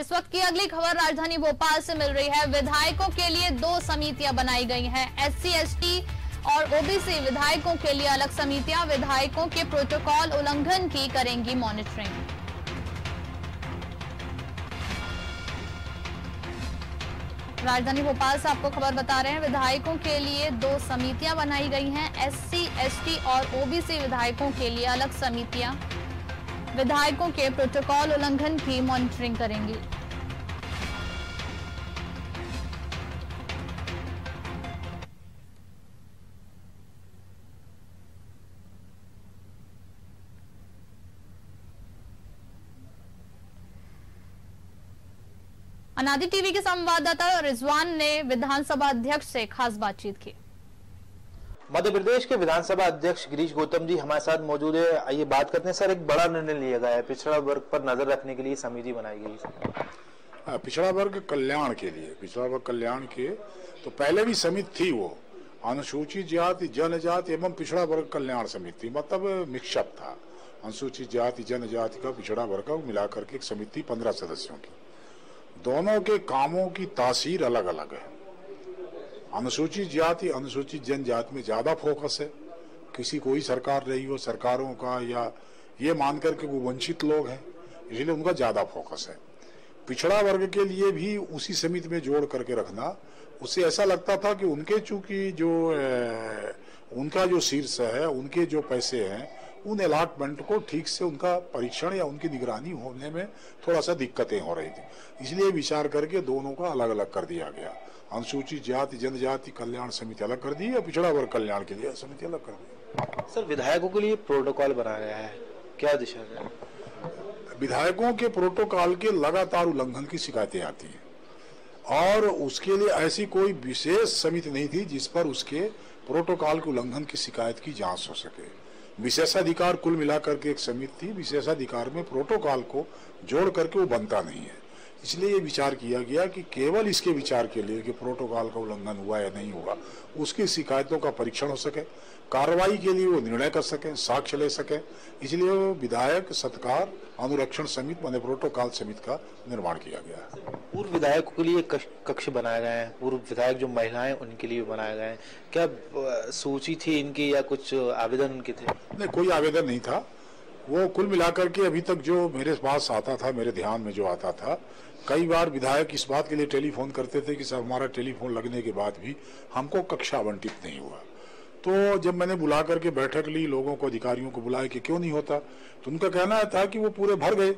इस वक्त की अगली खबर राजधानी भोपाल से मिल रही है। विधायकों के लिए दो समितियाँ बनाई गई हैं, एससी, एसटी और ओबीसी। विधायकों के लिए अलग समितियाँ, विधायकों के प्रोटोकॉल उल्लंघन की करेंगी मॉनिटरिंग। राजधानी भोपाल से आपको खबर बता रहे हैं, विधायकों के लिए दो समितियाँ बनाई गई हैं, एससी, एसटी और ओबीसी। विधायकों के लिए अलग समितियाँ विधायकों के प्रोटोकॉल उल्लंघन की मॉनिटरिंग करेंगी। अनादि टीवी के संवाददाता रिजवान ने विधानसभा अध्यक्ष से खास बातचीत की। मध्य प्रदेश के विधानसभा अध्यक्ष गिरीश गौतम जी हमारे साथ मौजूद है। आइए बात करते हैं। सर, एक बड़ा निर्णय लिया गया है। पिछड़ा वर्ग पर नज़र रखने के लिए समिति बनाई गई पिछड़ा वर्ग कल्याण के लिए। पिछड़ा वर्ग कल्याण के तो पहले भी समिति थी वो। अनुसूचित जाति, जनजाति एवं पिछड़ा वर्ग कल्याण समिति मतलब मिक्सअप था। अनुसूचित जाति, जनजाति का पिछड़ा वर्ग का मिलाकर के एक समिति पंद्रह सदस्यों की। दोनों के कामों की तासीर अलग अलग है। अनुसूचित जाति अनुसूचित जनजाति में ज़्यादा फोकस है। किसी कोई सरकार रही हो, सरकारों का या ये मान करके वो वंचित लोग हैं, इसलिए उनका ज़्यादा फोकस है। पिछड़ा वर्ग के लिए भी उसी समिति में जोड़ करके रखना, उससे ऐसा लगता था कि उनके चूँकि जो उनका जो शीर्ष है, उनके जो पैसे हैं, उन अलाटमेंट को ठीक से उनका परीक्षण या उनकी निगरानी होने में थोड़ा सा दिक्कतें हो रही थी। इसलिए विचार करके दोनों का अलग अलग कर दिया गया। अनुसूचित जाति जनजाति कल्याण समिति अलग कर दी या पिछड़ा वर्ग कल्याण के लिए समिति अलग कर दी सर विधायकों के लिए प्रोटोकॉल बनाया गया है। क्या दिशा है? विधायकों के प्रोटोकॉल के लगातार उल्लंघन की शिकायतें आती हैं। और उसके लिए ऐसी कोई विशेष समिति नहीं थी जिस पर उसके प्रोटोकॉल के उल्लंघन की शिकायत की जाँच हो सके। विशेषाधिकार कुल मिलाकर के एक समिति थी। विशेषाधिकार में प्रोटोकॉल को जोड़ करके वो बनता नहीं है। इसलिए ये विचार किया गया कि केवल इसके विचार के लिए कि प्रोटोकॉल का उल्लंघन हुआ या नहीं हुआ उसकी शिकायतों का परीक्षण हो सके कार्रवाई के लिए वो निर्णय कर सके साक्ष्य ले सके। इसलिए विधायक सत्कार अनुरक्षण समिति मान प्रोटोकॉल समिति का निर्माण किया गया है। पूर्व विधायकों के लिए कक्ष बनाए गए हैं। पूर्व विधायक जो महिलाएँ उनके लिए बनाए गए हैं। क्या सूची थी इनकी या कुछ आवेदन उनके थे? नहीं कोई आवेदन नहीं था। वो कुल मिलाकर के अभी तक जो मेरे पास आता था, मेरे ध्यान में जो आता था, कई बार विधायक इस बात के लिए टेलीफोन करते थे कि सर, हमारा टेलीफोन लगने के बाद भी हमको कक्षा आवंटित नहीं हुआ। तो जब मैंने बुला करके बैठक ली, लोगों को, अधिकारियों को बुलाया कि क्यों नहीं होता तो उनका कहना था कि वो पूरे भर गए।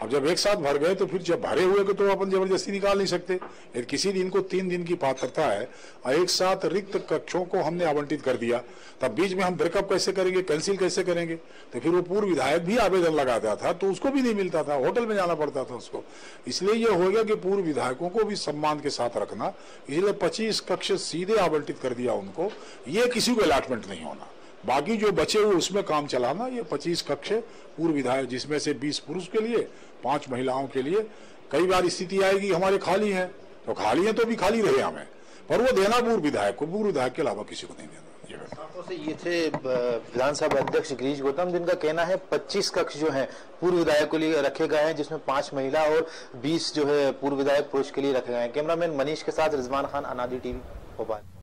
अब जब एक साथ भर गए तो फिर जब भरे हुए को तो अपन ज़बरदस्ती निकाल नहीं सकते। यदि किसी दिन को तीन दिन की पात्रता है, और एक साथ रिक्त कक्षों को हमने आवंटित कर दिया। तब बीच में हम ब्रेकअप कैसे करेंगे कैंसिल कैसे करेंगे? तो फिर वो पूर्व विधायक भी आवेदन लगाता था तो उसको भी नहीं मिलता था, होटल में जाना पड़ता था उसको। इसलिए यह हो गया कि पूर्व विधायकों को भी सम्मान के साथ रखना, इसलिए पच्चीस कक्ष सीधे आवंटित कर दिया उनको। ये किसी को अलाटमेंट नहीं होना। बाकी जो बचे हुए, उसमें काम चलाना, ये 25 कक्ष पूर्व विधायक, जिसमें से 20 पुरुष के लिए, पाँच महिलाओं के लिए, कई बार स्थिति आएगी, हमारे खाली हैं तो खाली है तो भी खाली रहे हमें, पर वो देना पूर्व विधायक को, पूर्व विधायक के अलावा किसी को नहीं देना, ये थे विधानसभा अध्यक्ष गिरीश गौतम, जिनका कहना है 25 कक्ष जो है, पूर्व विधायक के लिए रखे गए हैं, जिसमें पाँच महिला और 20 जो है, पूर्व विधायक पुरुष के लिए रखे गए हैं। कैमरामैन मनीष के साथ रिजवान खान, अनादी टीवी, भोपाल।